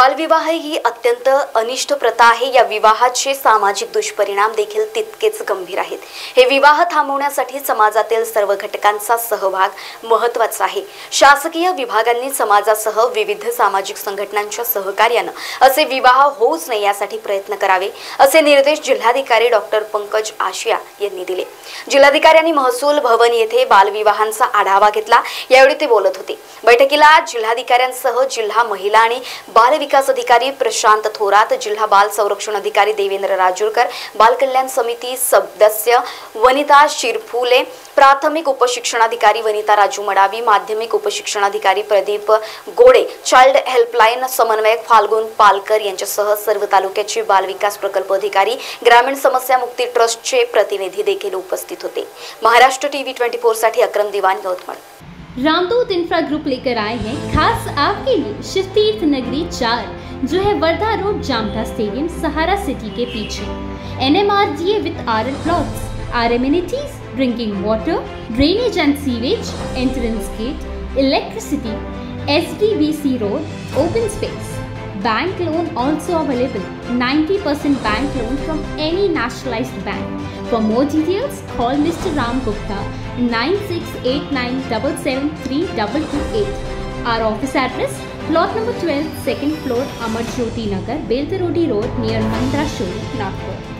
बालविवाह ही अत्यंत अनिष्ट प्रथा आहे. या विवाहाचे सामाजिक दुष्परिणाम देखील तितकेच गंभीर आहेत. हे विवाह थांबवण्यासाठी समाजातील सर्व घटकांचा सहभाग महत्त्वाचा आहे. शासकीय विभागांनी समाजासह विविध सामाजिक संघटनांच्या सहकार्यानं असे विवाह होऊच नये यासाठी प्रयत्न करावे असे निर्देश जिल्हाधिकारी डॉक्टर पंकज आशिया यांनी दिले. जिल्हाधिकाऱ्यांनी महसूल भवन येथे बालविवाहांचा आढावा घेतला. यावेळी ते बोलत होते. बैठकीला जिल्हाधिकाऱ्यांसह जिल्हा महिला आणि बाल विकास अधिकारी प्रशांत थोरात जिल्हा बाल संरक्षण अधिकारी देवेंद्र राजूरकर बाल कल्याण समिती सदस्य वनिता शिरफुले प्राथमिक उपशिक्षणाधिकारी वनिता राजू मडावी माध्यमिक उपशिक्षणाधिकारी प्रदीप गोडे चाइल्ड हेल्पलाईन समन्वयक फाल्गुन पालकर यांच्यासह सर्व तालुक्याचे बाल विकास प्रकल्प अधिकारी ग्रामीण समस्या मुक्ती ट्रस्टचे प्रतिनिधी देखील उपस्थित होते. महाराष्ट्र टीव्ही ट्वेंटी फोरसाठी अक्रम दिवान यवतमाळ. रामदूत इंफ्रा ग्रुप लेकर आए हैं। खास आपके लिए शिव तीर्थ नगरी चार, जो है Wardha road Jamtha stadium Sahara city के पीछे। N M R D A with R L block are amenities drinking water drainage and sewage entrance gate electricity S D B C road open space Bank loan also available. 90% bank loan from any nationalized bank. For more details, call Mr. Ram Gupta 9689773228. Our office address, plot number 12, second floor, Amar Jyoti Nagar, Beltarodi Road, near Mandra Showroom, Nagpur.